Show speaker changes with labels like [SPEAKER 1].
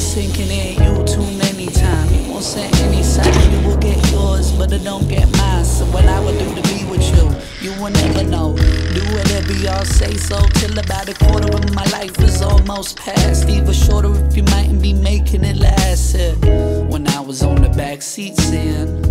[SPEAKER 1] sinking in you too many times. You won't set any sign, you will get yours, but I don't get mine. So what I would do to be with you, you will never know. Do whatever y'all say so till about a quarter of my life is almost past. Even shorter if you mightn't be making it last. Yeah. When I was on the back seat saying.